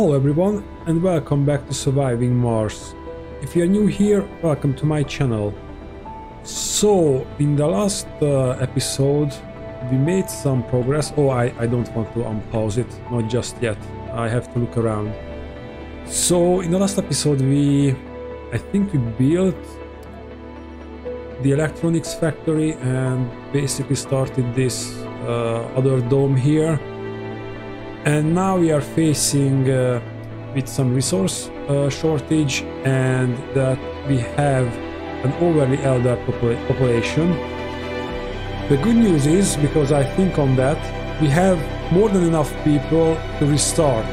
Hello everyone and welcome back to Surviving Mars. If you are new here, welcome to my channel. So, in the last uh, episode we made some progress. Oh, I, I don't want to unpause it, not just yet. I have to look around. So, in the last episode we... I think we built the electronics factory and basically started this uh, other dome here and now we are facing uh, with some resource uh, shortage and that we have an overly elder popula population. The good news is, because I think on that, we have more than enough people to restart.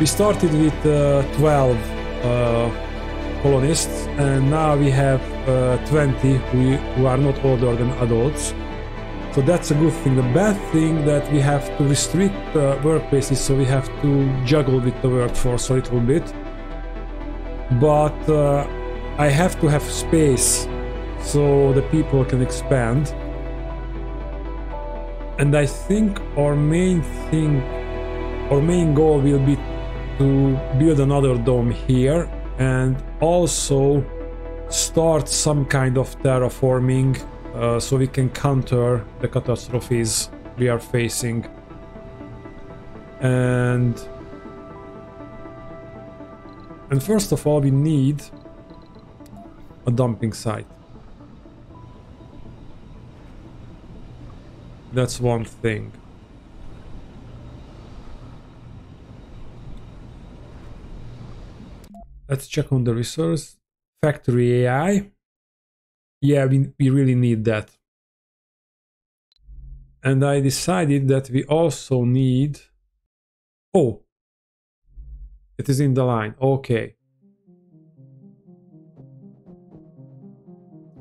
We started with uh, 12 uh, colonists and now we have uh, 20 who, who are not older than adults. So that's a good thing. The bad thing that we have to restrict uh, workplaces, so we have to juggle with the workforce a little bit. But uh, I have to have space so the people can expand. And I think our main thing, our main goal will be to build another dome here and also start some kind of terraforming uh, so we can counter the catastrophes we are facing. And and first of all we need a dumping site. That's one thing. Let's check on the resource. Factory AI yeah, we, we really need that. And I decided that we also need... Oh, it is in the line. Okay.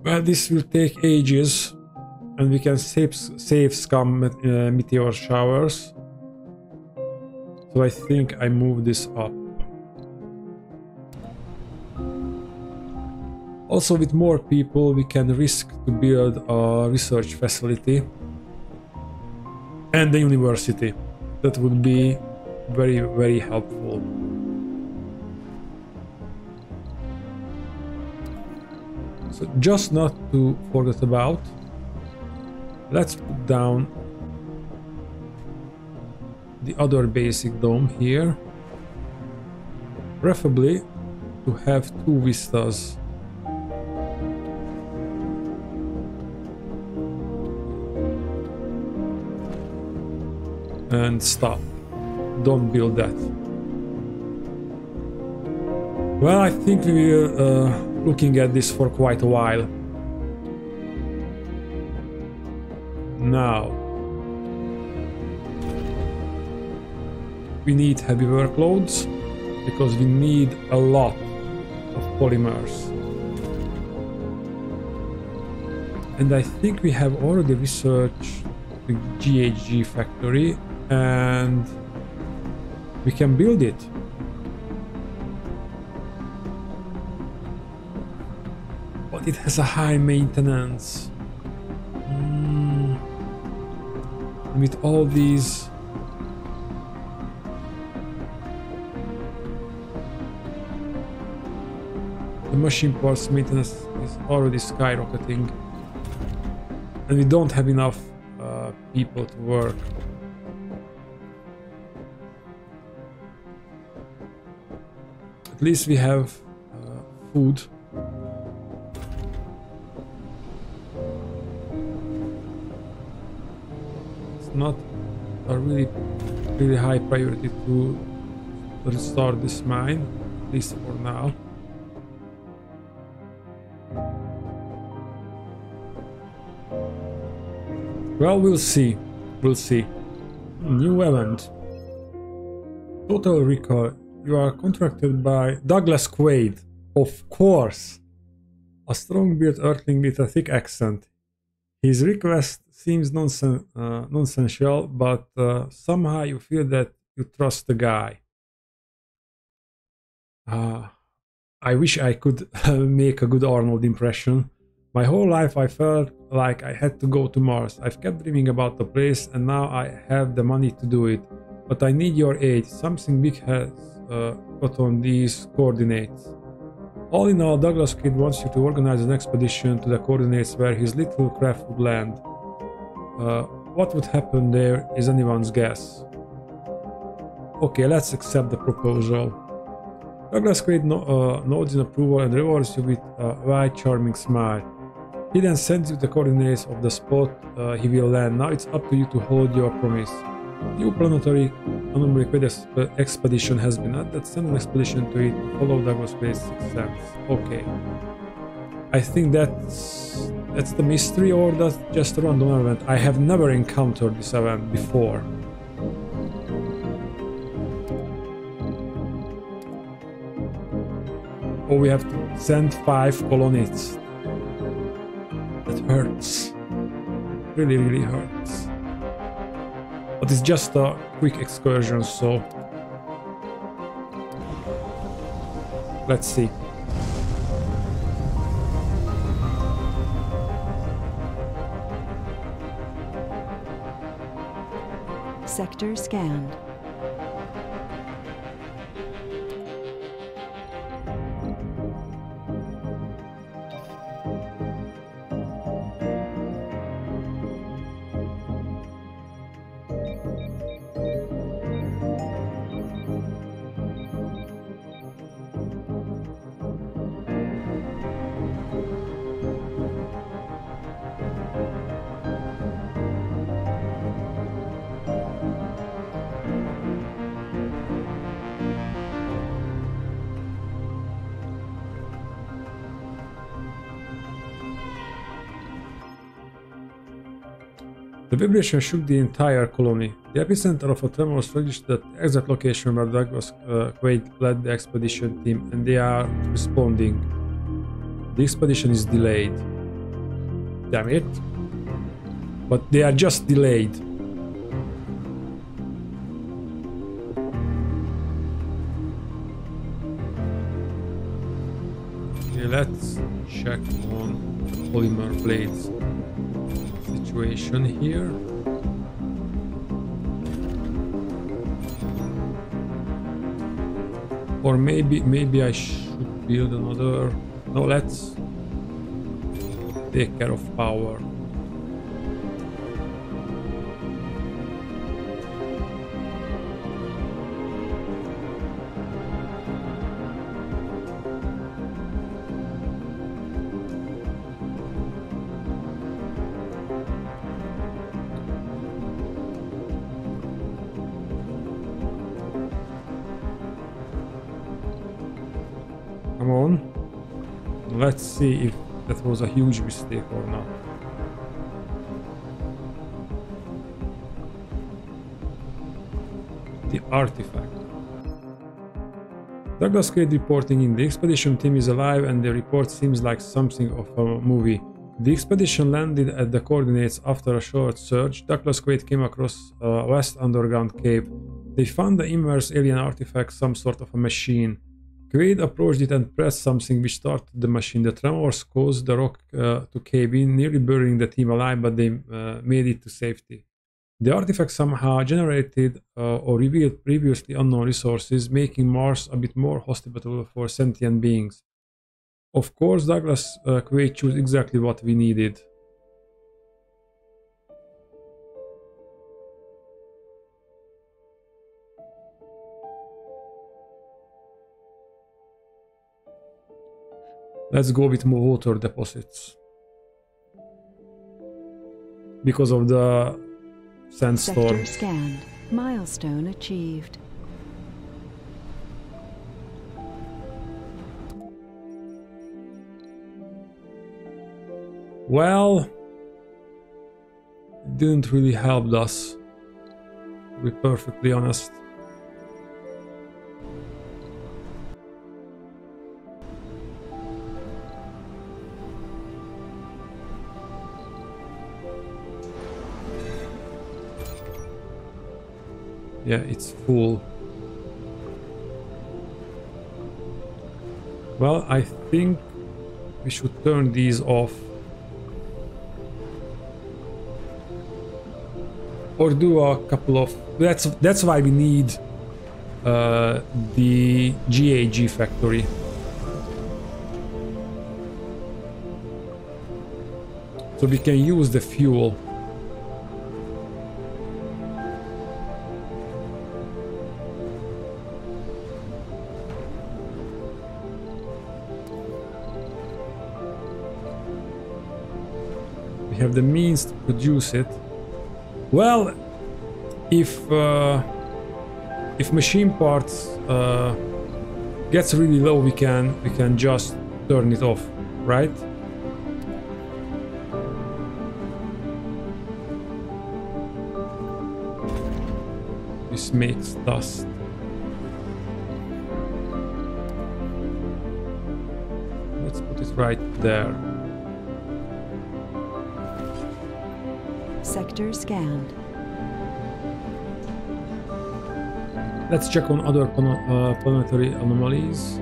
Well, this will take ages and we can save, save some uh, meteor showers. So I think I move this up. Also with more people we can risk to build a research facility and the university. That would be very very helpful. So just not to forget about, let's put down the other basic dome here. Preferably to have two vistas and stop. Don't build that. Well, I think we are uh, looking at this for quite a while. Now, we need heavy workloads because we need a lot of polymers. And I think we have already researched the GHG factory and we can build it. But it has a high maintenance. Mm. With all these the machine parts maintenance is already skyrocketing and we don't have enough uh, people to work least we have uh, food. It's not a really, really high priority to restore this mine, at least for now. Well, we'll see. We'll see. New event. Total recall you are contracted by Douglas Quaid. Of course. A strong-built earthling with a thick accent. His request seems nonsen uh, nonsensical, but uh, somehow you feel that you trust the guy. Uh, I wish I could make a good Arnold impression. My whole life I felt like I had to go to Mars. I've kept dreaming about the place and now I have the money to do it. but I need your aid. Something big has uh, got on these coordinates. All in all, Douglas Quaid wants you to organize an expedition to the coordinates where his little craft would land. Uh, what would happen there is anyone's guess. Okay, let's accept the proposal. Douglas Quaid no, uh, nods in approval and rewards you with a wide, charming smile. He then sends you the coordinates of the spot uh, he will land. Now it's up to you to hold your promise. New planetary anomaly expedition has been added. Send an expedition to it follow Douglas Quaid's sixth. Okay. I think that's that's the mystery or that's just a random event. I have never encountered this event before. Oh, we have to send five colonists. That hurts. Really, really hurts. But it's just a quick excursion, so... Let's see. Sector scanned. The vibration shook the entire colony. The epicenter of a tremor was reached the exact location where Douglas uh, Quaid led the expedition team, and they are responding. The expedition is delayed. Damn it. But they are just delayed. Okay, let's check on polymer blades situation here. Or maybe maybe I should build another. No, let's take care of power. Let's see if that was a huge mistake or not. The artifact. Douglas Quaid reporting in. The expedition team is alive and the report seems like something of a movie. The expedition landed at the coordinates after a short search. Douglas Quaid came across a vast underground cave. They found the immense alien artifact, some sort of a machine. Quaid approached it and pressed something which started the machine. The tremors caused the rock uh, to cave in, nearly burying the team alive, but they uh, made it to safety. The artifact somehow generated uh, or revealed previously unknown resources, making Mars a bit more hospitable for sentient beings. Of course, Douglas uh, Quaid chose exactly what we needed. Let's go with more water deposits. Because of the sandstorm. Sector scanned. Milestone achieved. Well, it didn't really help us, to be perfectly honest. Yeah, it's full. Well, I think we should turn these off. or do a couple of that's that's why we need uh, the GHG factory so we can use the fuel produce it well, if uh, if machine parts uh, gets really low, we can we can just turn it off, right? This makes dust. Let's put it right there. Sector scanned. Let's check on other uh, planetary anomalies.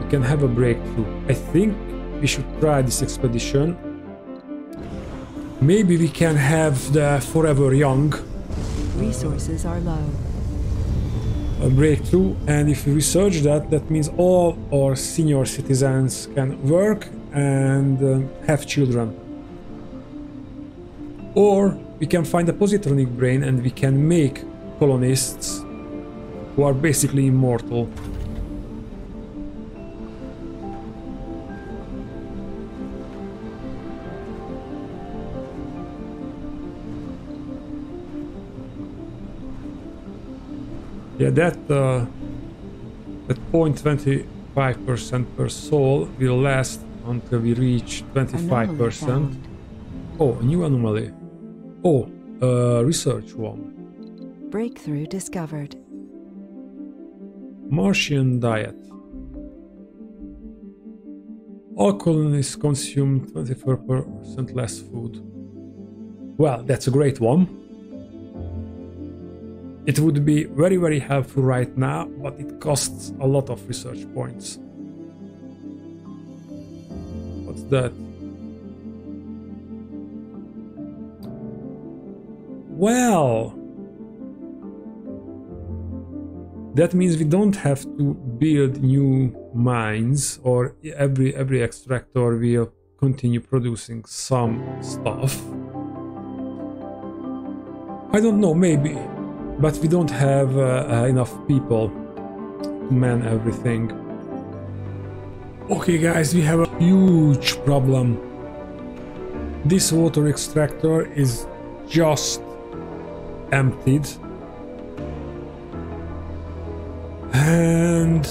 We can have a breakthrough. I think we should try this expedition. Maybe we can have the forever young. Resources are low. A breakthrough, and if we research that, that means all our senior citizens can work and uh, have children. Or we can find a positronic brain and we can make colonists who are basically immortal. Yeah, that uh, that 0.25% per sol will last until we reach 25%. Oh, a new anomaly. Oh, uh, research one. Breakthrough discovered. Martian diet. All colonists consume 24% less food. Well, that's a great one. It would be very, very helpful right now, but it costs a lot of research points. What's that? Well, that means we don't have to build new mines or every every extractor will continue producing some stuff. I don't know, maybe, but we don't have uh, uh, enough people to man everything. Okay guys, we have a huge problem. This water extractor is just emptied. And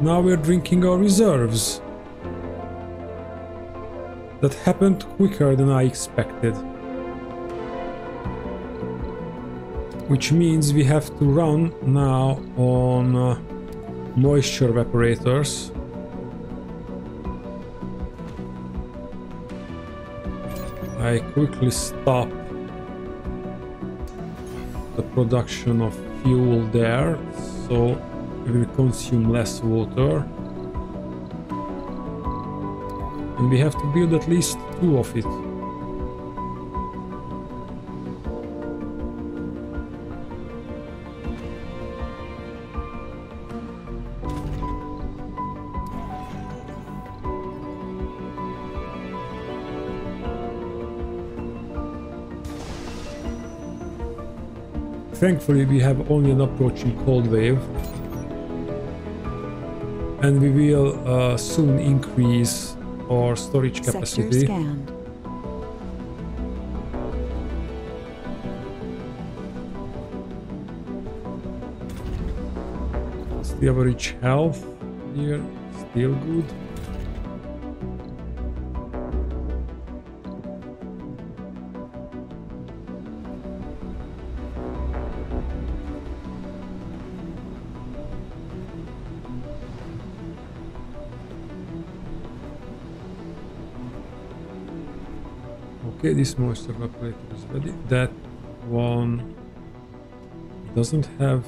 now we're drinking our reserves. That happened quicker than I expected. Which means we have to run now on uh, moisture evaporators. I quickly stop the production of fuel there, so we will consume less water. And we have to build at least two of it. Thankfully we have only an approaching cold wave and we will uh, soon increase our storage capacity. What's the average health here? Still good. This moisture evaporator is ready. That one doesn't have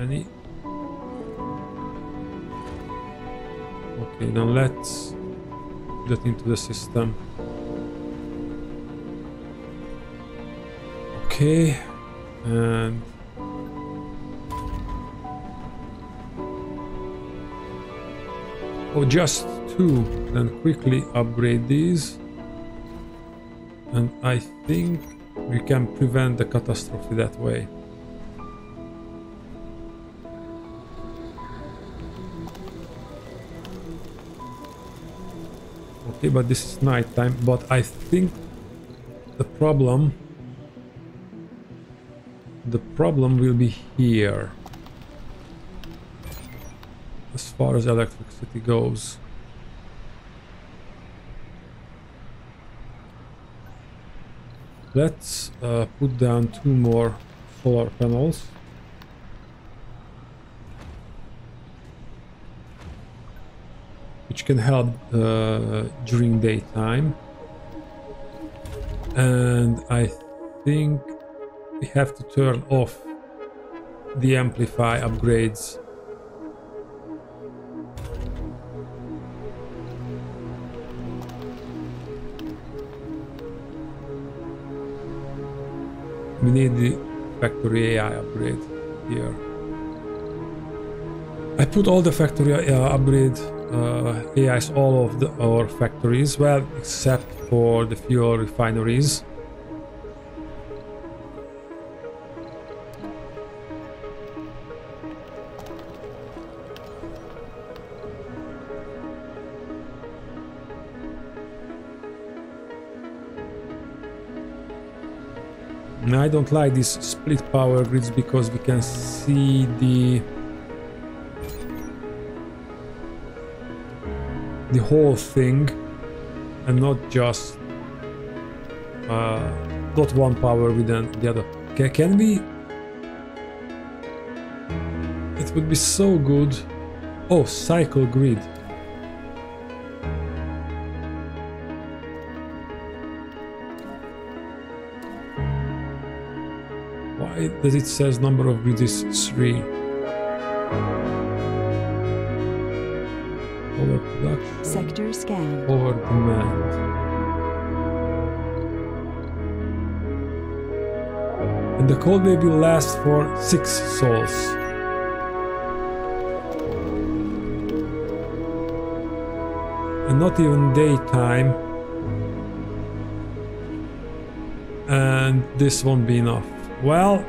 any. Okay, now let's that into the system. Okay, and oh, just two. Then quickly upgrade these, and I think we can prevent the catastrophe that way. Okay, but this is nighttime. But I think the problem the problem will be here as far as electricity goes let's uh, put down two more solar panels which can help uh, during daytime and I think we have to turn off the amplify upgrades. We need the factory AI upgrade here. I put all the factory uh, upgrade uh, AIs all of the, our factories, well, except for the fuel refineries. Don't like these split power grids because we can see the the whole thing and not just uh, one power within the other. Can, can we? It would be so good. Oh, cycle grid. Does it says number of grids is three? Overproduction. Sector scan. over demand. And the cold wave will last for six sols. And not even daytime. And this won't be enough. Well,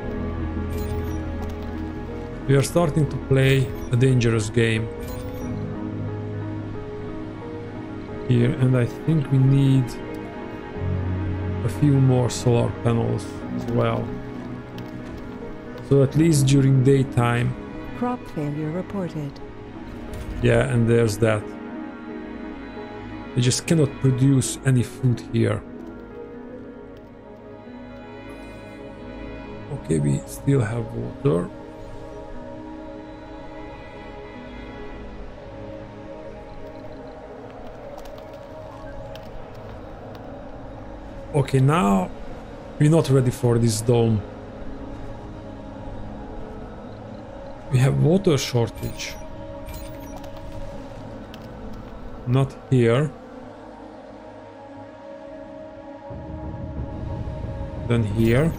we are starting to play a dangerous game. here and I think we need a few more solar panels as well. So at least during daytime, Crop failure reported. yeah, and there's that. We just cannot produce any food here. Okay, we still have water. Okay, now we're not ready for this dome. We have water shortage. Not here. Then here.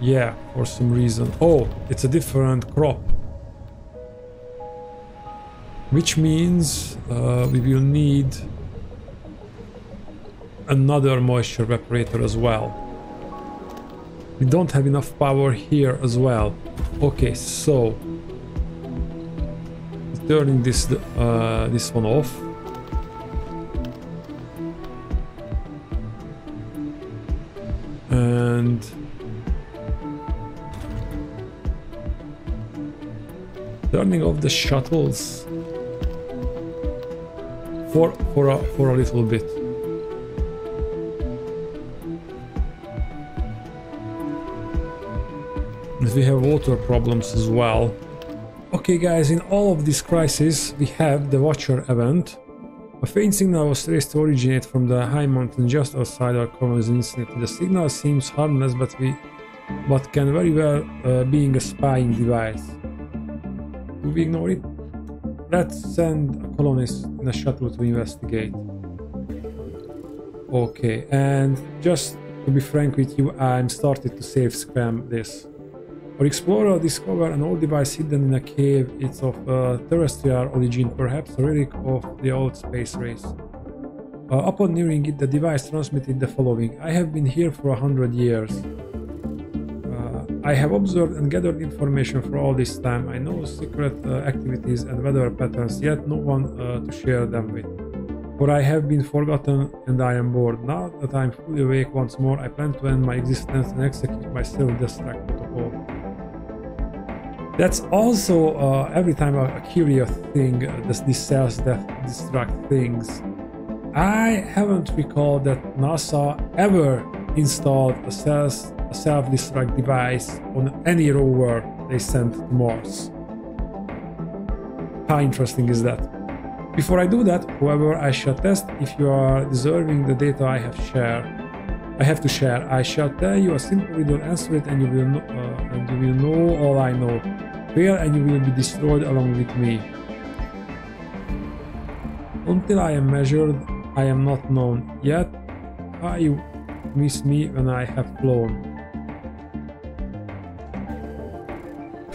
Yeah, for some reason. Oh, it's a different crop. Which means uh, we will need another moisture evaporator as well. We don't have enough power here as well. Okay, so turning this uh, this one off. Turning off the shuttles for for a, for a little bit. We have water problems as well. Okay guys, in all of these crises we have the Watcher event. A faint signal was traced to originate from the high mountain just outside our colony's vicinity. The signal seems harmless but we but can very well uh, being a spying device. We ignore it? Let's send a colonist in a shuttle to investigate. Okay, and just to be frank with you, I'm started to save scram this. Our explorer discovered an old device hidden in a cave. It's of uh, terrestrial origin, perhaps a relic of the old space race. Uh, upon nearing it, the device transmitted the following. I have been here for a hundred years. I have observed and gathered information for all this time. I know secret uh, activities and weather patterns, yet no one uh, to share them with. For I have been forgotten and I am bored. Now that I am fully awake once more, I plan to end my existence and execute my self-destruct protocol. That's also uh, every time a, a curious thing, this, this self-destruct things. I haven't recalled that NASA ever installed a self a self-destruct device on any rover they sent to Mars. How interesting is that? Before I do that, however, I shall test if you are deserving the data I have shared. I have to share. I shall tell you a simple riddle, answer it, and you will know, uh, and you will know all I know. Fail, and you will be destroyed along with me. Until I am measured, I am not known. Yet, how you miss me when I have flown.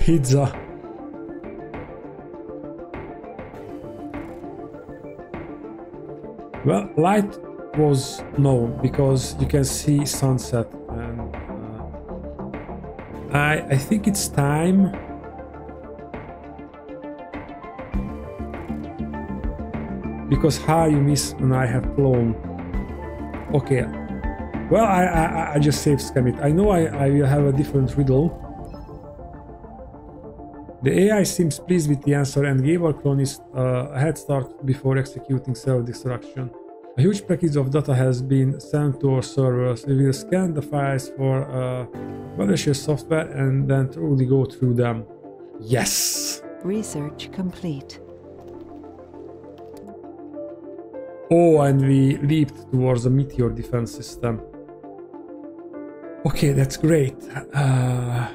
Pizza. Well, light was known because you can see sunset and uh, I, I think it's time. Because how you miss when I have flown. Okay. Well I, I, I just saved scam it I know I, I will have a different riddle the AI seems pleased with the answer and gave our clonist uh, a head start before executing self-destruction. A huge package of data has been sent to our servers. We will scan the files for uh, malicious software and then truly go through them. Yes! Research complete. Oh, and we leaped towards a meteor defense system. Okay, that's great. Uh,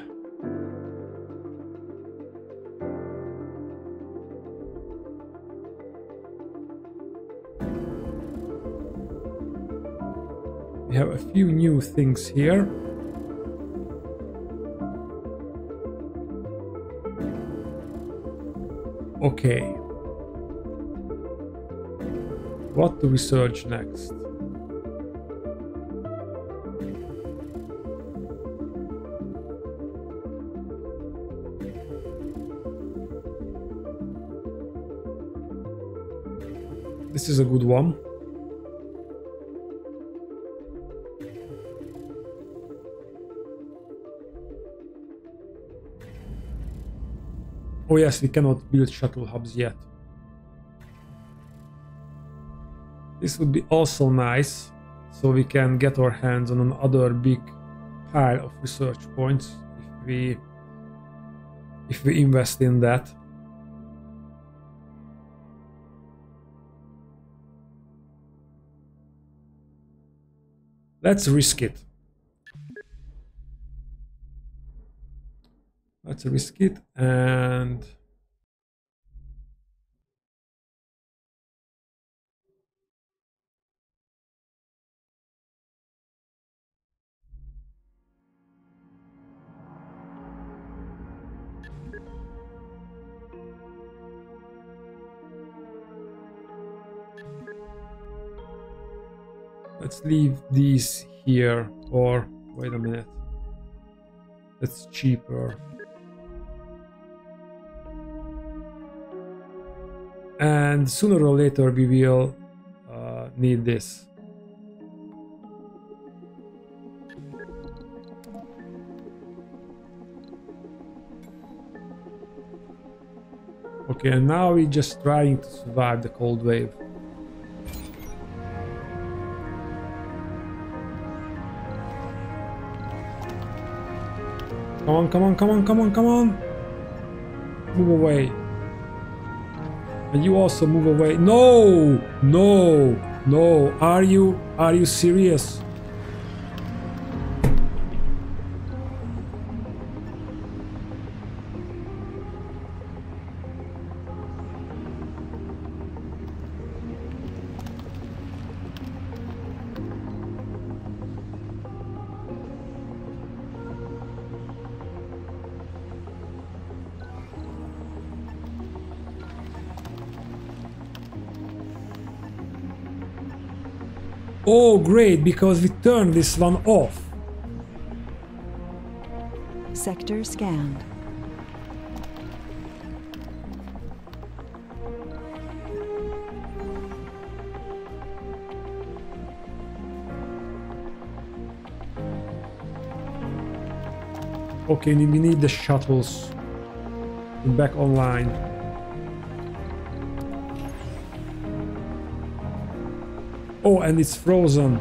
have a few new things here. Okay. What do we search next? This is a good one. Oh yes, we cannot build shuttle hubs yet. This would be also nice, so we can get our hands on another big pile of research points if we if we invest in that. Let's risk it. Let's risk it and Let's leave these here or wait a minute. That's cheaper. And sooner or later we will uh, need this. Okay, and now we're just trying to survive the cold wave. Come on, come on, come on, come on, come on! Move away. And you also move away. No! No! No! Are you are you serious? Great, because we turned this one off. Sector scanned. Okay, we need the shuttles back online. Oh, and it's frozen.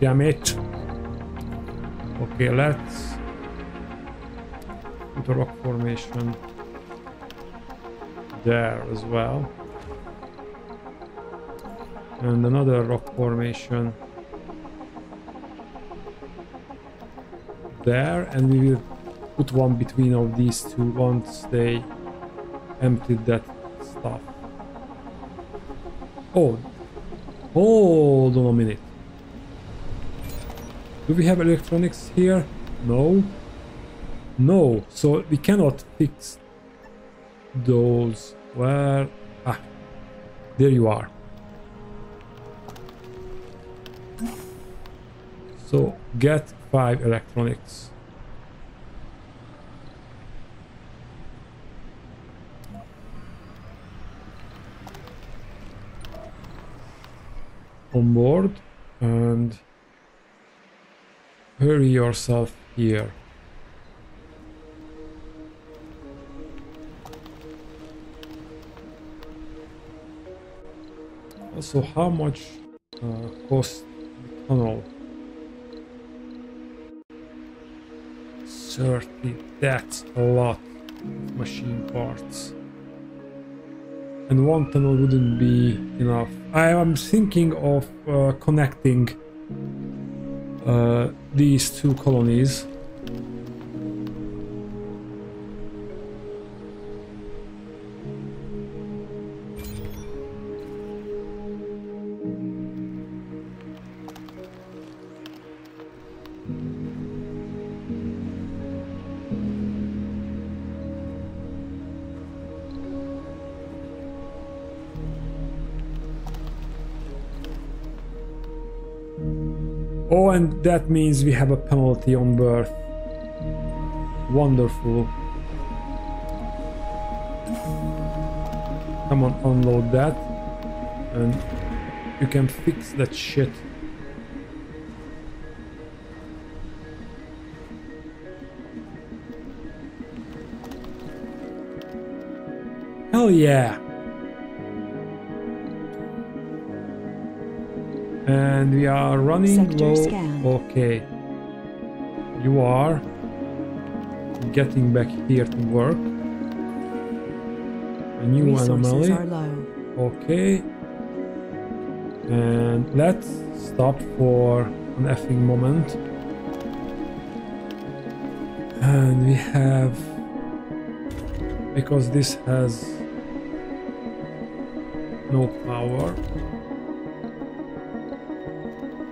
Damn it. Okay, let's put a rock formation there as well. And another rock formation there and we will put one between of these two once they emptied that stuff. Oh, hold on a minute. Do we have electronics here? No. No, so we cannot fix those. Where? Ah, there you are. So get five electronics. On board and hurry yourself here. Also, how much uh, cost the tunnel? 30, that's a lot of machine parts. And one tunnel wouldn't be enough. I am thinking of uh, connecting uh, these two colonies. That means we have a penalty on birth. Wonderful. Come on, unload that. And you can fix that shit. Hell yeah! And we are running Sector low. scanned. Okay. You are getting back here to work. A new Resources anomaly. Okay. And let's stop for an effing moment. And we have because this has no power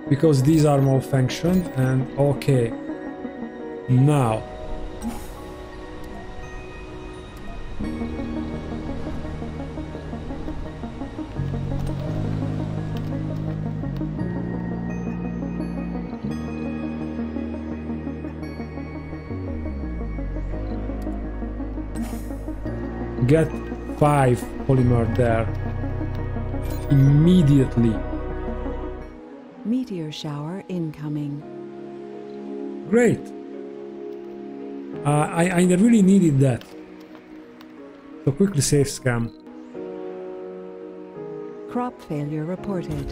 because these are malfunctioned and okay now. Get five polymer there immediately Meteor shower incoming. Great. Uh, I, I really needed that. So quickly save scam. Crop failure reported.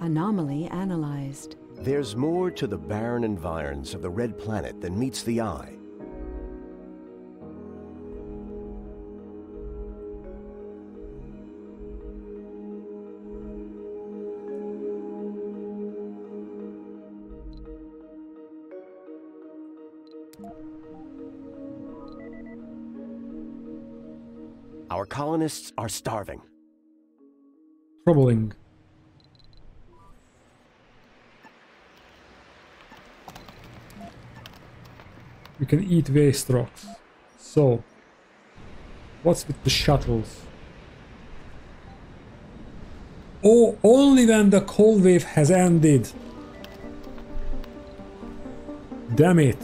Anomaly analyzed. There's more to the barren environs of the Red Planet than meets the eye. Colonists are starving. Troubling. We can eat waste rocks. So, what's with the shuttles? Oh, only when the cold wave has ended. Damn it.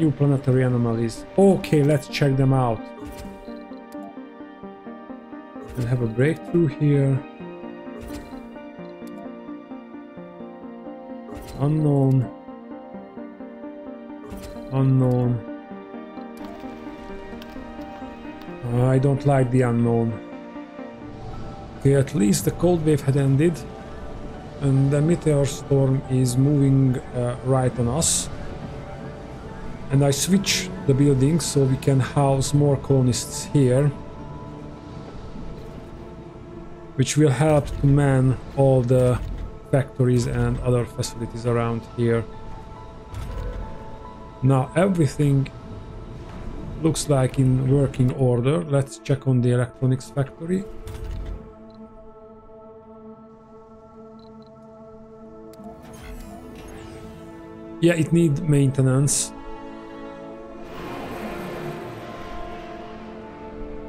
New planetary anomalies. Okay, let's check them out. We'll have a breakthrough here. Unknown. Unknown. I don't like the unknown. Okay, at least the cold wave had ended. And the meteor storm is moving uh, right on us. And I switch the building so we can house more colonists here. Which will help to man all the factories and other facilities around here. Now everything looks like in working order. Let's check on the electronics factory. Yeah, it needs maintenance.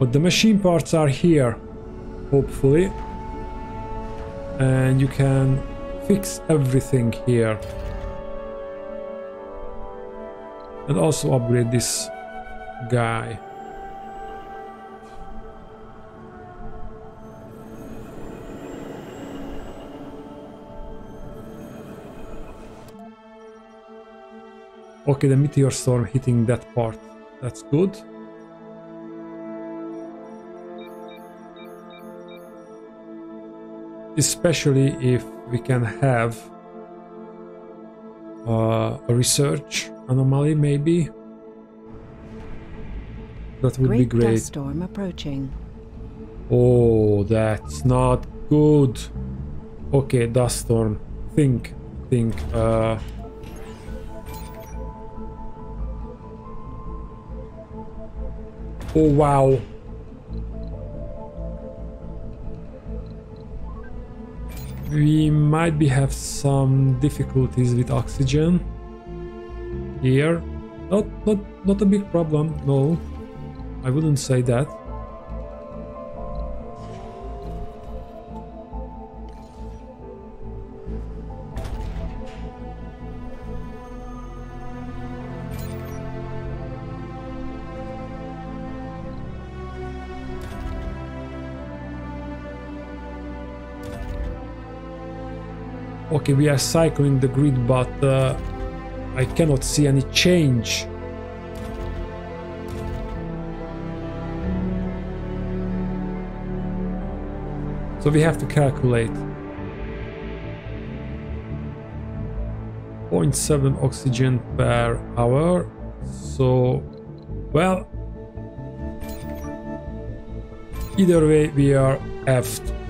But the machine parts are here, hopefully. And you can fix everything here. And also upgrade this guy. Okay, the meteor storm hitting that part. That's good. Especially if we can have uh, a research anomaly, maybe. That would Great be great. dust storm approaching. Oh, that's not good. Okay, dust storm. Think, think. Uh, oh wow. We might be have some difficulties with oxygen here. Not, not, not a big problem. No, I wouldn't say that. Okay, we are cycling the grid, but uh, I cannot see any change. So we have to calculate. 0.7 oxygen per hour. So, well, either way we are effed.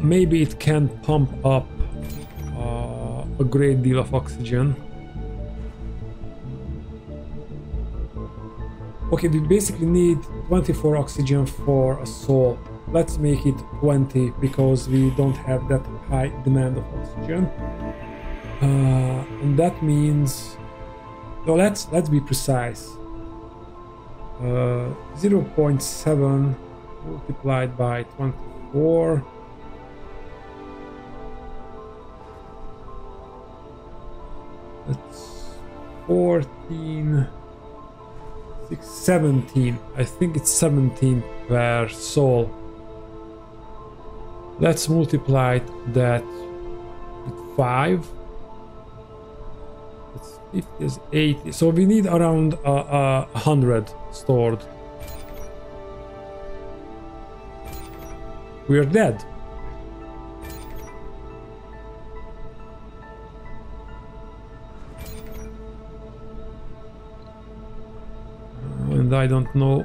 Maybe it can pump up uh, a great deal of oxygen. Okay, we basically need 24 oxygen for a sol. Let's make it 20 because we don't have that high demand of oxygen. Uh, and that means, so let's let's be precise. Uh, 0.7 multiplied by 24 14, 6, 17. I think it's 17 per sol. Let's multiply that with 5. It's 50 is 80. So we need around uh, uh, 100 stored. We are dead. And I don't know.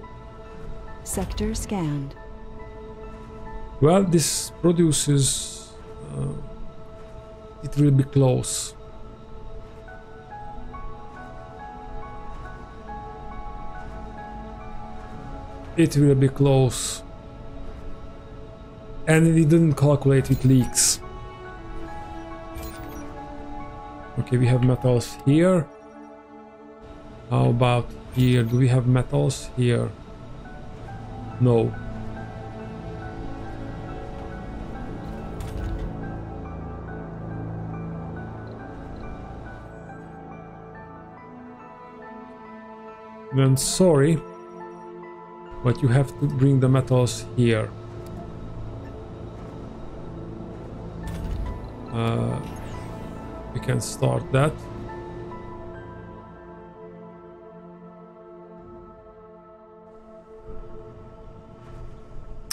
Sector scanned. Well, this produces. Uh, it will be close. it will be close. And we didn't calculate with leaks. Okay, we have metals here. How about here? Do we have metals here? No. Then sorry, but you have to bring the metals here. Uh, we can start that.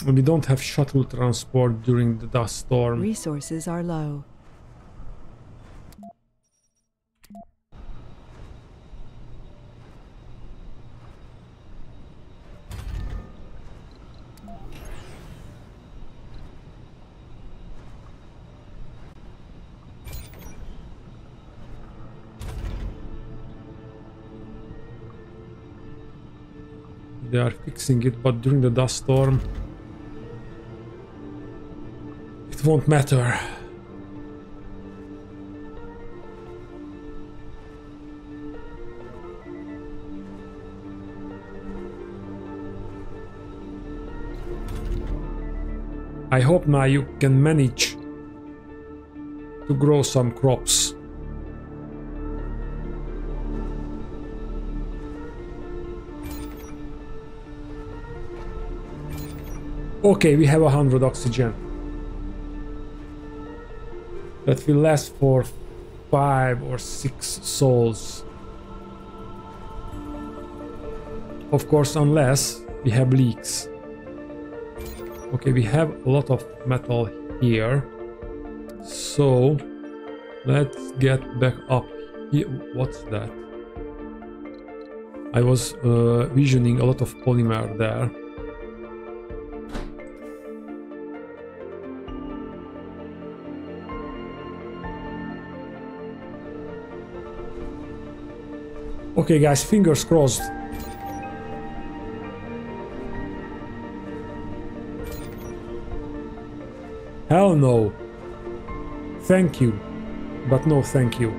We don't have shuttle transport during the dust storm. Resources are low. They are fixing it, but during the dust storm, it won't matter. I hope now you can manage to grow some crops. Okay, we have a hundred oxygen. That will last for five or six sols. Of course, unless we have leaks. Okay, we have a lot of metal here. So, let's get back up here. What's that? I was uh, visioning a lot of polymer there. Okay, guys, fingers crossed. Hell no. Thank you. But no thank you.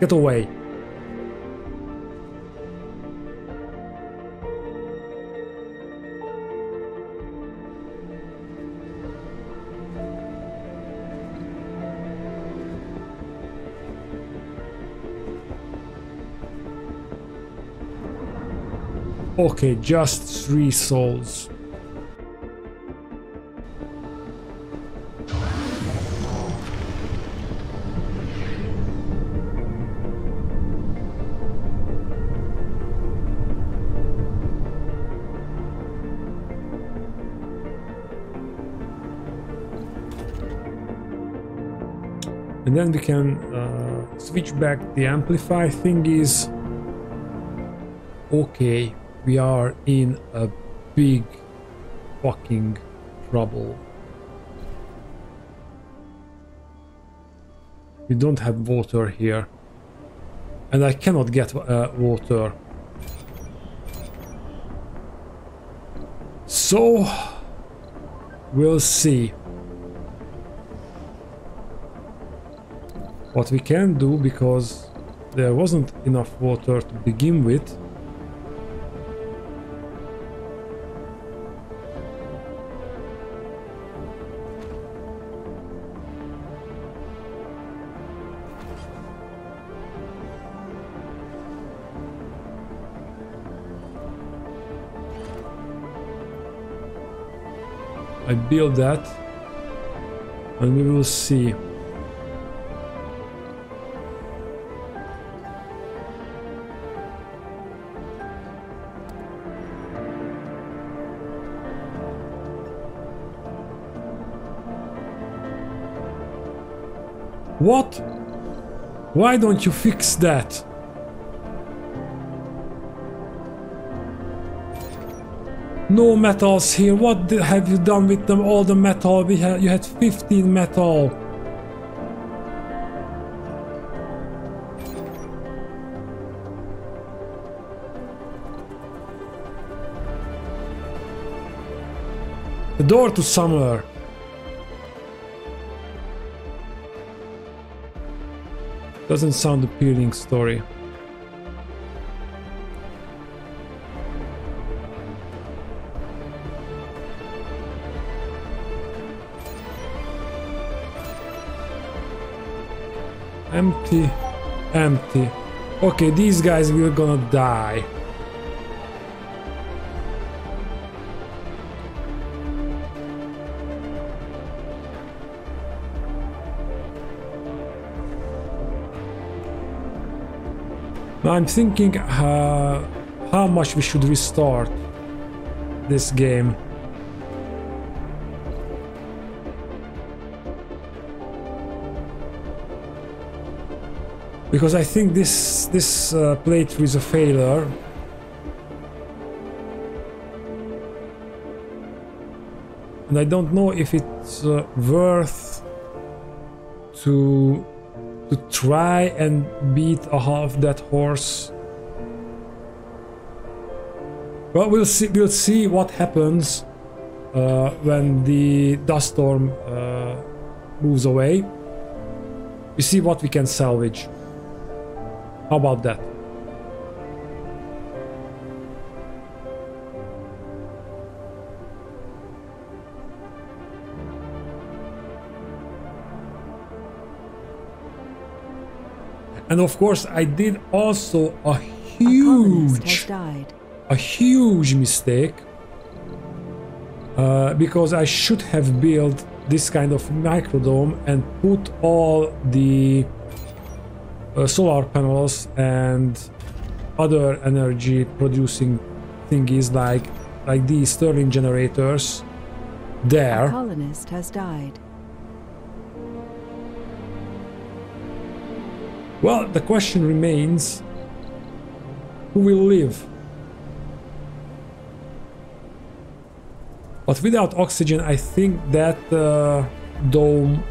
Get away. Okay, just three sols. And then we can uh, switch back the amplify thingies. Okay, we are in a big fucking trouble. We don't have water here. And I cannot get uh, water. So, we'll see. What we can do, because there wasn't enough water to begin with, I build that and we will see. What? Why don't you fix that? No metals here. What have you done with them? All the metal we had. You had 15 metal. The door to summer. Doesn't sound appealing story. Empty, empty. Okay, these guys we're gonna die. Now I'm thinking uh, how much we should restart this game. Because I think this this uh, playthrough is a failure. And I don't know if it's uh, worth to to try and beat a half that horse. Well, we'll see. We'll see what happens uh, when the dust storm uh, moves away. We see what we can salvage. How about that? And of course, I did also a huge, died. a huge mistake. Uh, because I should have built this kind of microdome and put all the uh, solar panels and other energy producing thingies like like these Stirling generators A there. colonist has died. Well, the question remains who will live? But without oxygen, I think that uh, dome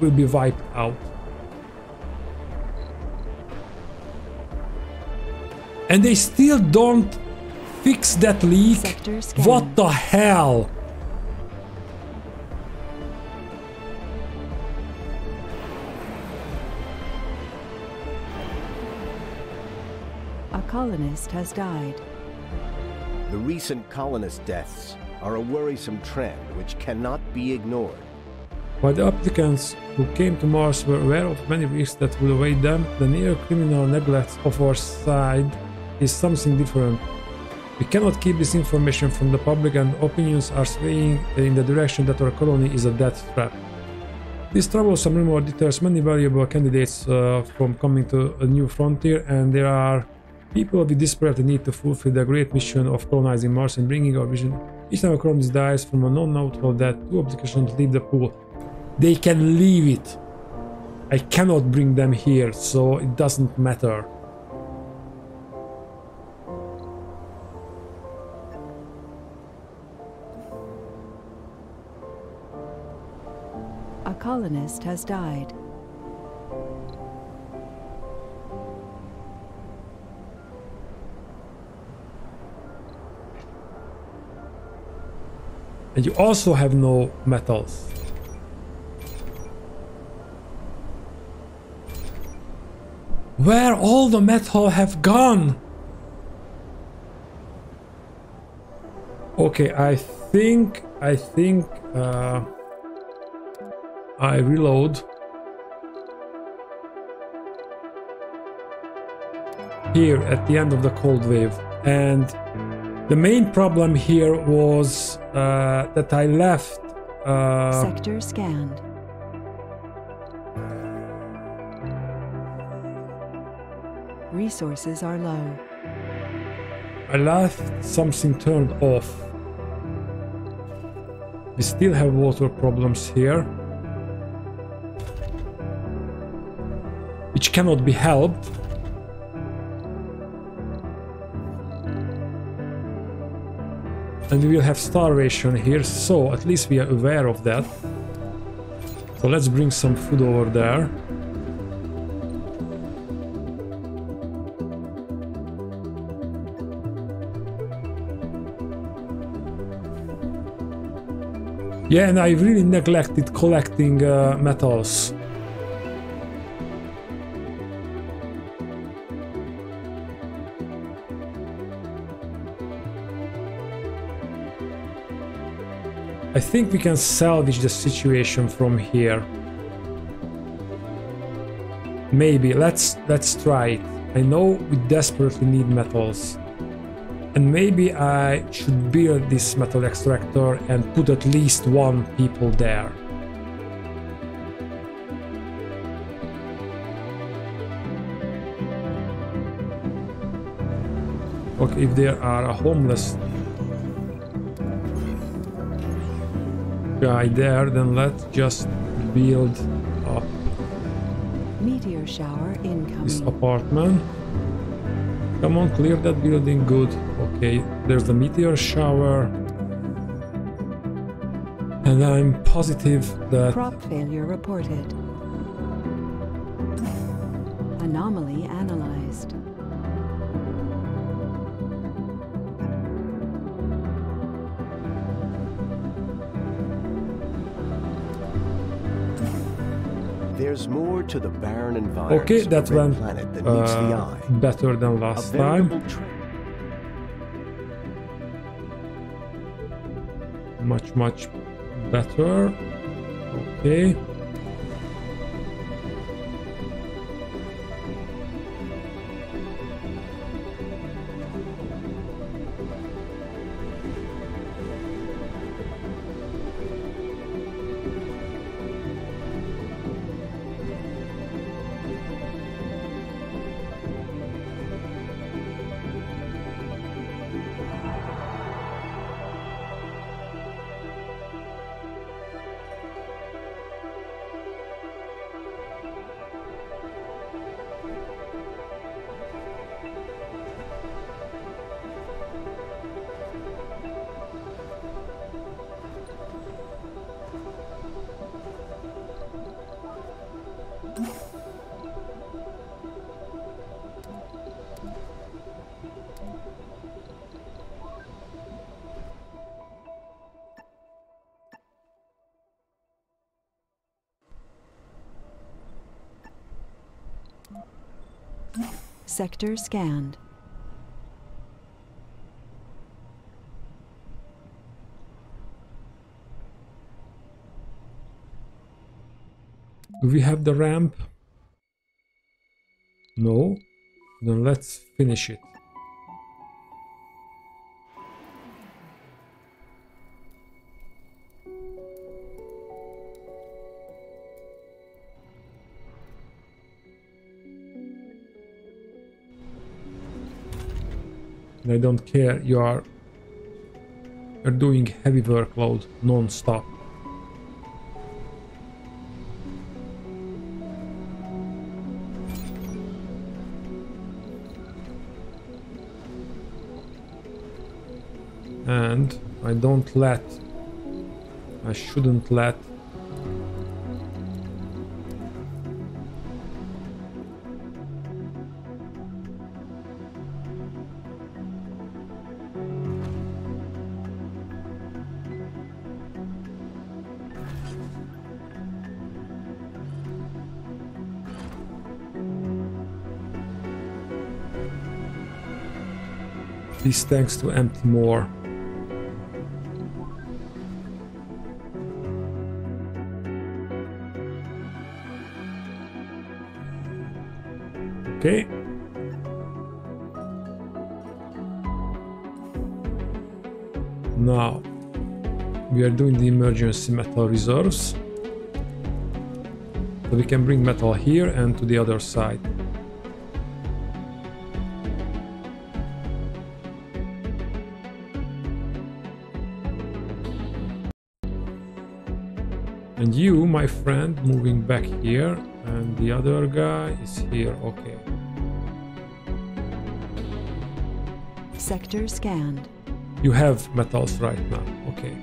will be wiped out. And they still don't fix that leak. What the hell? A colonist has died. The recent colonist deaths are a worrisome trend which cannot be ignored. While the applicants who came to Mars were aware of many risks that would await them, the near criminal neglect of our side is something different. We cannot keep this information from the public, and opinions are swaying in the direction that our colony is a death trap. This troublesome rumor deters many valuable candidates uh, from coming to a new frontier, and there are people with desperate need to fulfill the great mission of colonizing Mars and bringing our vision. Each time a colonist dies from a non-neutral death, two applications leave the pool. They can leave it. I cannot bring them here, so it doesn't matter. Colonist has died. And you also have no metals. Where all the metal have gone? Okay, I think I think uh, I reload here at the end of the cold wave and the main problem here was uh, that I left uh, Sector scanned. Resources are low. I left something turned off. We still have water problems here. Cannot be helped. And we will have starvation here, so at least we are aware of that. So let's bring some food over there. Yeah, and I really neglected collecting uh, metals. Think we can salvage the situation from here. Maybe, let's let's try it. I know we desperately need metals. And maybe I should build this metal extractor and put at least one people there. Okay, if there are a homeless guy there, then let's just build up Meteor shower this incoming. apartment. Come on, clear that building. Good. Okay, there's the meteor shower. And I'm positive that Crop failure reported. Anomaly analyzed. There's more to the barren environs okay, that went planet that meets the uh, eye. better than last time. Much, much better. Okay. Sector scanned. Do we have the ramp? No? Then let's finish it. I don't care, you are you're doing heavy workload non-stop. and I don't let I shouldn't let these tanks to empty more Okay. Now we are doing the emergency metal reserves. So we can bring metal here and to the other side. Moving back here, and the other guy is here. Okay. Sector scanned. You have metals right now. Okay.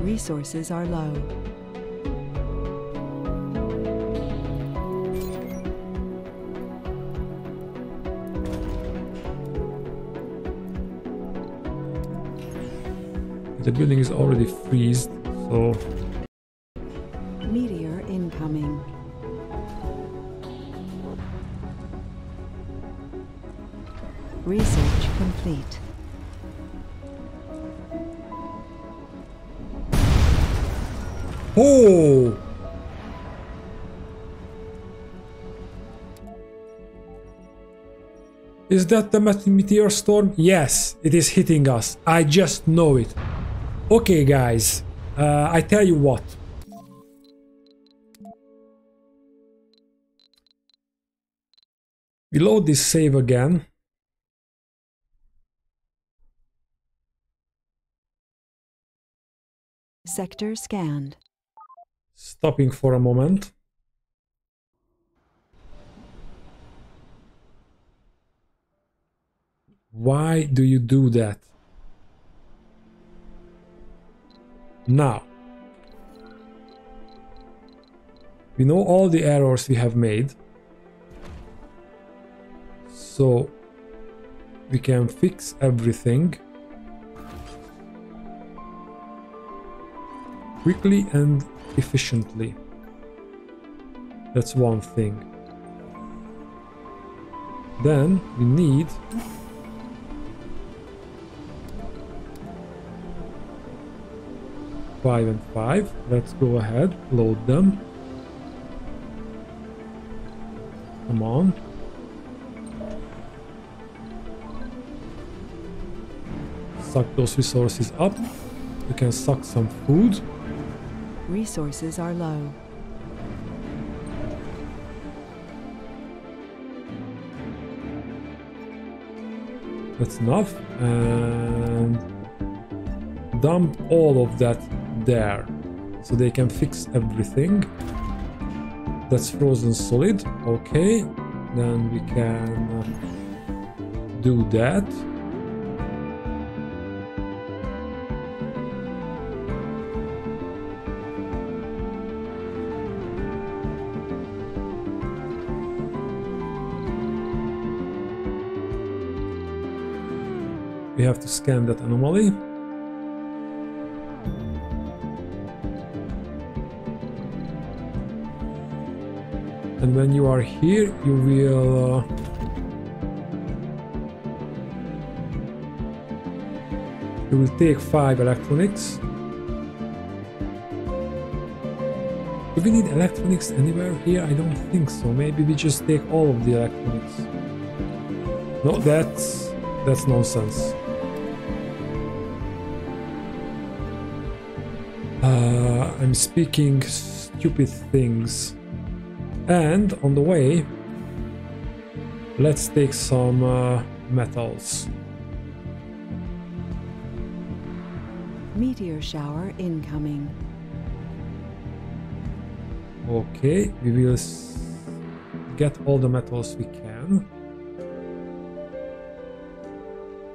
Resources are low. The building is already freezed, so Meteor incoming. Research complete. Oh! Is that the met- meteor storm? Yes, it is hitting us. I just know it. Okay, guys. Uh, I tell you what. We load this save again. Sector scanned. Stopping for a moment. Why do you do that? Now, we know all the errors we have made. So, we can fix everything quickly and efficiently. That's one thing. Then we need five and five. Let's go ahead, load them. Come on. Suck those resources up. You can suck some food. Resources are low. That's enough. And dump all of that there. So they can fix everything. That's frozen solid. Okay. Then we can uh, do that. We have to scan that anomaly. When you are here, you will... Uh, you will take 5 electronics. Do we need electronics anywhere here? I don't think so. Maybe we just take all of the electronics. No, that's... that's nonsense. Uh, I'm speaking stupid things. And on the way, let's take some uh, metals. Meteor shower incoming. Okay, we will get all the metals we can.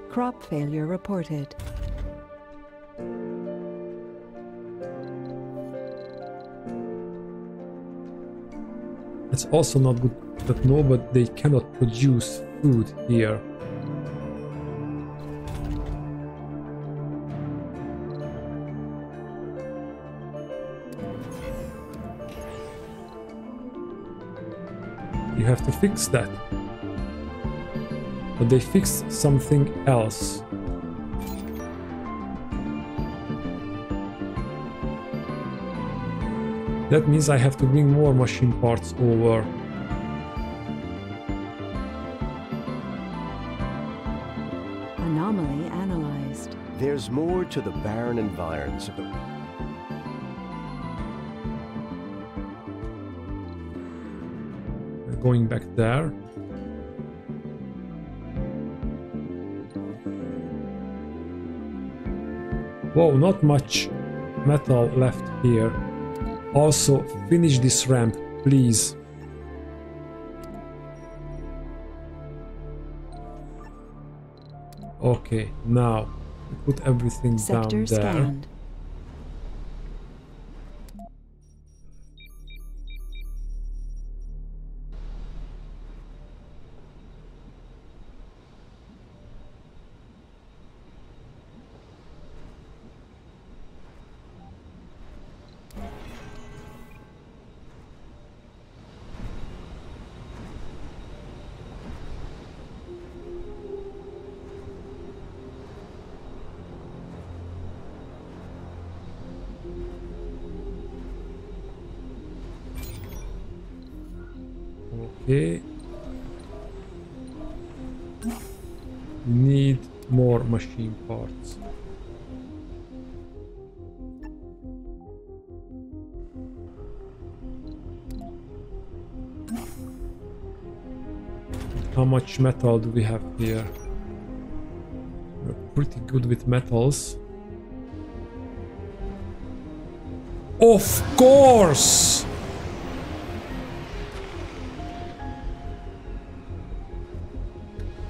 Crop failure reported. Also not good that no, but they cannot produce food here. You have to fix that. But they fixed something else. That means I have to bring more machine parts over. Anomaly analyzed. There's more to the barren environs of the Going back there. Whoa, not much metal left here. Also, finish this ramp, please. Okay, now put everything Sector down there. scanned. Metal do we have here? We're pretty good with metals. Of course!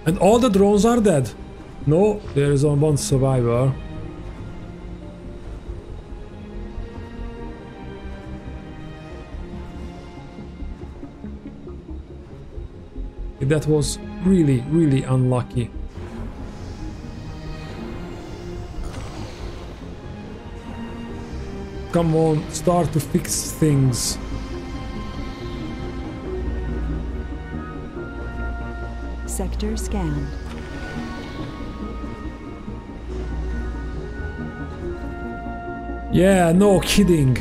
And all the drones are dead. No, there is only one survivor. That was really, really unlucky. Come on, start to fix things. Sector scanned. Yeah, no kidding.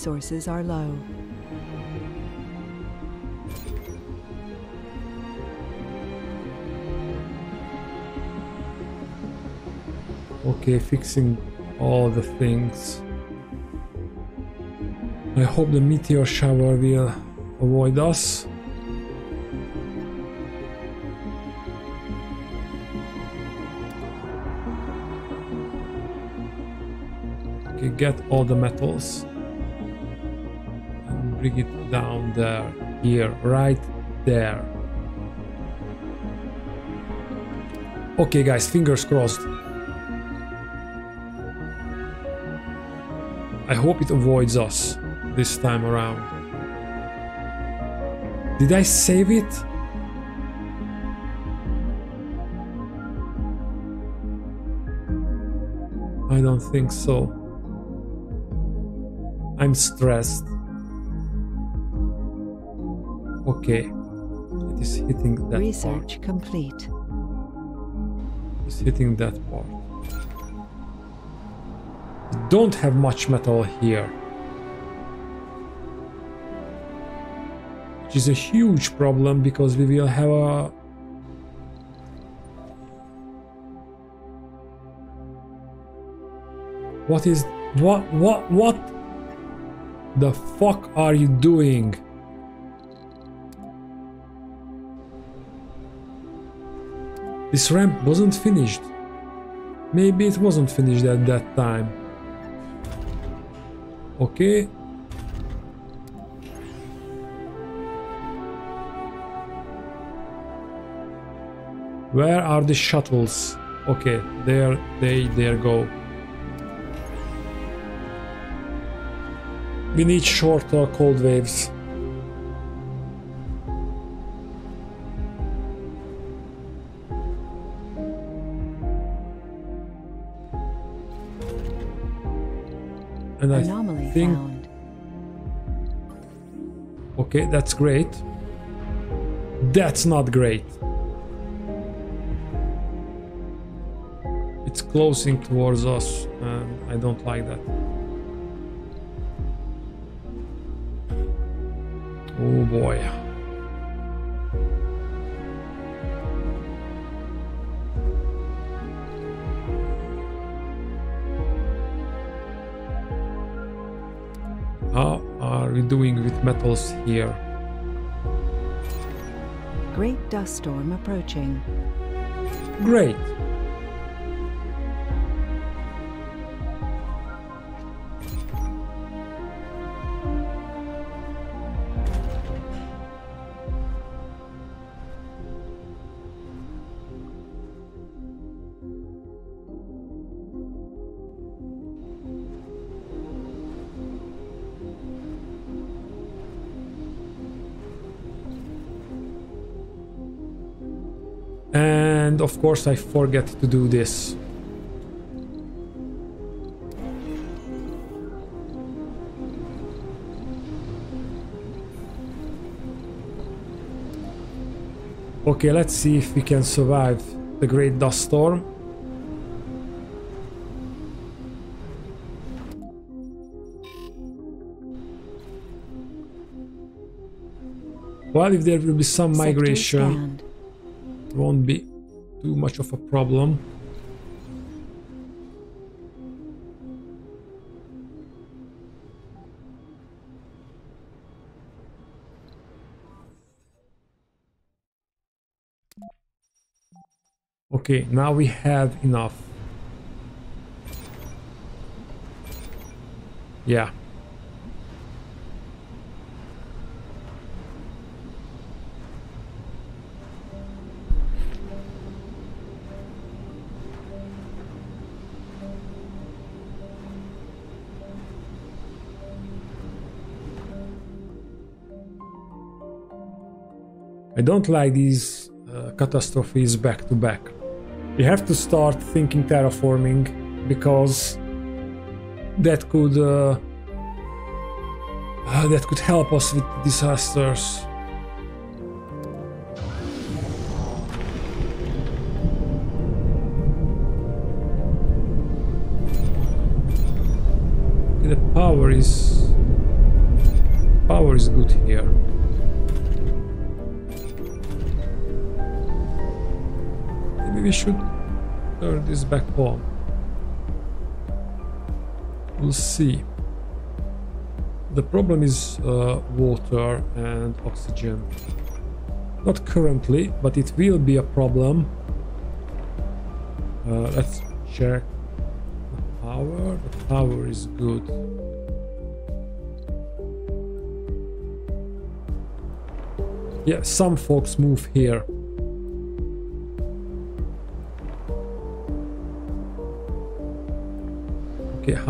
Resources are low. Okay, fixing all the things. I hope the meteor shower will avoid us. Okay, get all the metals bring it down there, here, right there. Okay, guys, fingers crossed. I hope it avoids us this time around. Did I save it? I don't think so. I'm stressed. Okay. It is hitting that part. Research complete. It's hitting that part. We don't have much metal here. Which is a huge problem because we will have a What is what what what the fuck are you doing? This ramp wasn't finished. Maybe it wasn't finished at that time. Okay. Where are the shuttles? Okay, there they there go. We need shorter cold waves. And I Anomaly think found. Okay, that's great. That's not great. It's closing towards us, and I don't like that. Oh boy. We doing with metals here? Great dust storm approaching. Great. Of course I forget to do this. Okay, let's see if we can survive the Great Dust Storm. Well, if there will be some migration, won't be too much of a problem. Okay, now we have enough. Yeah. I don't like these uh, catastrophes back to back. We have to start thinking terraforming because that could uh, uh, that could help us with disasters. The power is power is good here. Maybe we should turn this back on. We'll see. The problem is uh, water and oxygen. Not currently, but it will be a problem. Uh, let's check the power. The power is good. Yeah, some folks move here.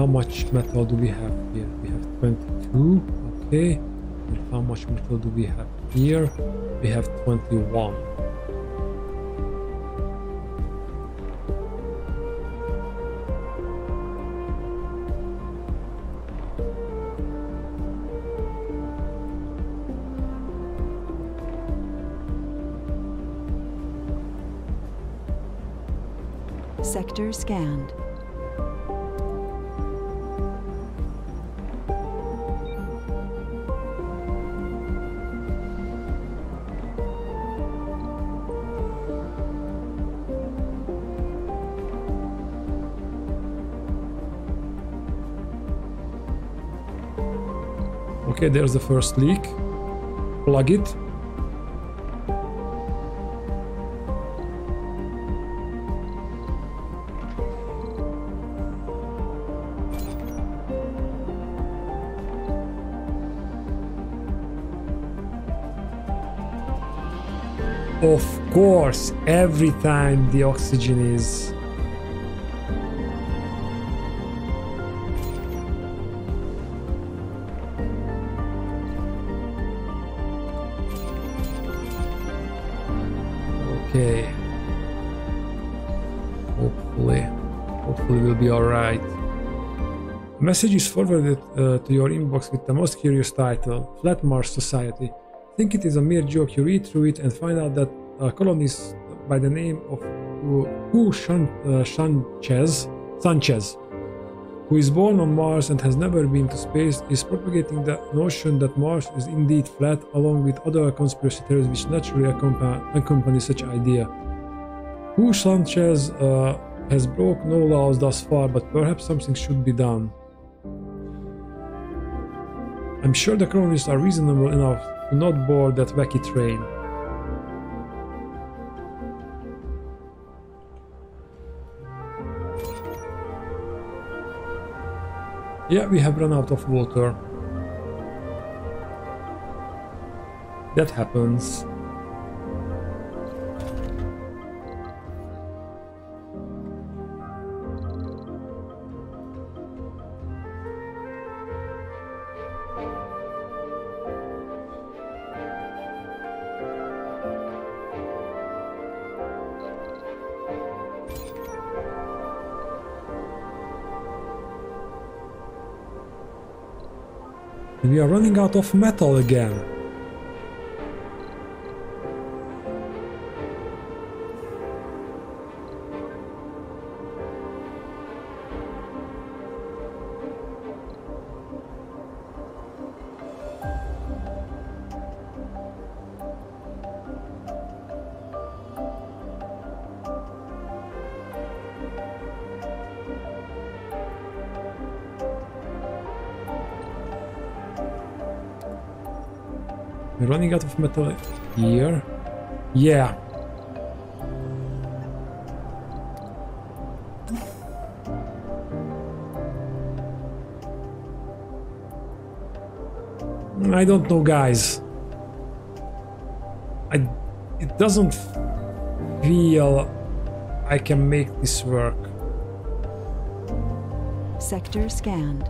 How much metal do we have here? We have 22, okay. And how much metal do we have here? We have 21. There's the first leak. Plug it. Of course, every time the oxygen is Message is forwarded uh, to your inbox with the most curious title, Flat Mars Society. Think it is a mere joke, you read through it and find out that a colonist by the name of Hu uh, Sanchez, Sanchez, who is born on Mars and has never been to space, is propagating the notion that Mars is indeed flat, along with other conspiracy theories which naturally accompany, accompany such idea. Hu Sanchez uh, has broke no laws thus far, but perhaps something should be done. I'm sure the colonists are reasonable enough to not board that wacky train. Yeah, we have run out of water. That happens. We are running out of metal again. We're running out of metal here. Yeah. I don't know, guys. I, it doesn't feel I can make this work. Sector scanned.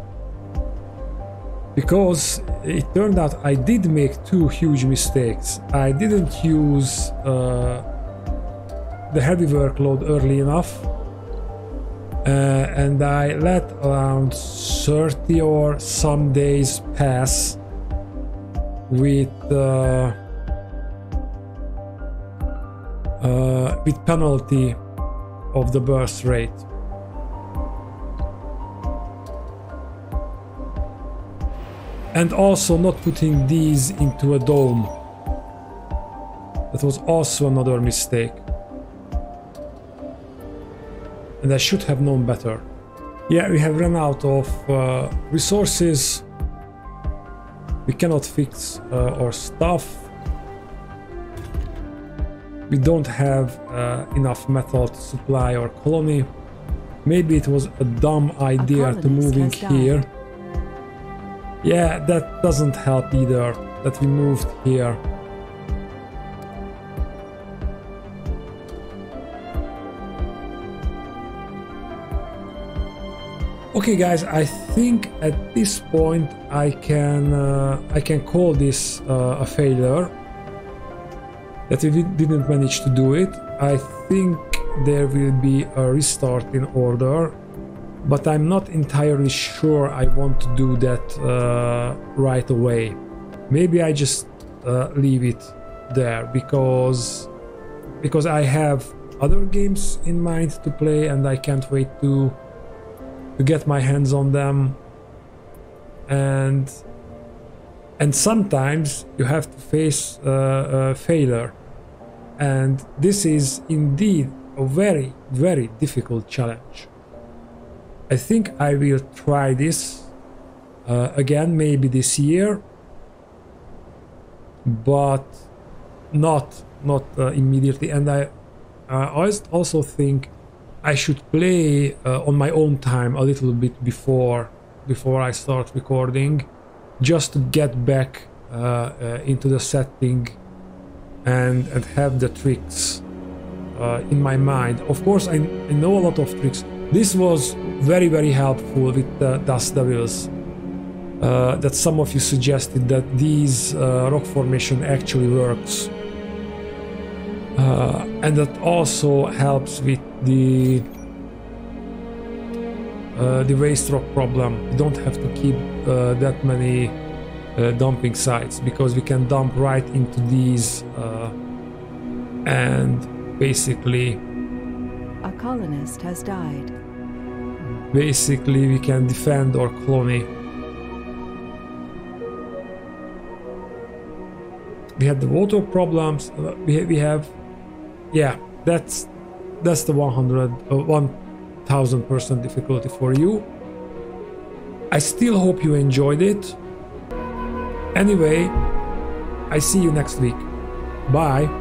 Because it turned out I did make two huge mistakes. I didn't use uh, the heavy workload early enough. Uh, and I let around 30 or some days pass with uh, uh, with penalty of the burst rate. And also not putting these into a dome. That was also another mistake. And I should have known better. Yeah, we have run out of uh, resources. We cannot fix uh, our stuff we don't have uh, enough metal to supply our colony. Maybe it was a dumb idea to move in here. Yeah, that doesn't help either, that we moved here. Okay guys, I think at this point I can uh, I can call this uh, a failure that we didn't manage to do it. I think there will be a restart in order, but I'm not entirely sure I want to do that uh, right away. Maybe I just uh, leave it there because because I have other games in mind to play and I can't wait to to get my hands on them and and sometimes you have to face uh, uh failure and this is indeed a very, very difficult challenge. I think I will try this uh, again, maybe this year, but not not uh, immediately. And I uh, also think I should play uh, on my own time a little bit before before I start recording, just to get back uh, uh, into the setting and, and have the tricks in my mind. Of course, I, I, know a lot of tricks. This was very, very helpful with the Dust Devils. Uh, that some of you suggested that these uh, rock formation actually works. Uh, and that also helps with the uh, the waste rock problem. You don't have to keep uh, that many uh, dumping sites because we can dump right into these and basically a colonist has died basically we can defend our colony we had the water problems uh, we, we have yeah that's that's the 100 uh, 1000 percent difficulty for you i still hope you enjoyed it Anyway, I see you next week. Bye.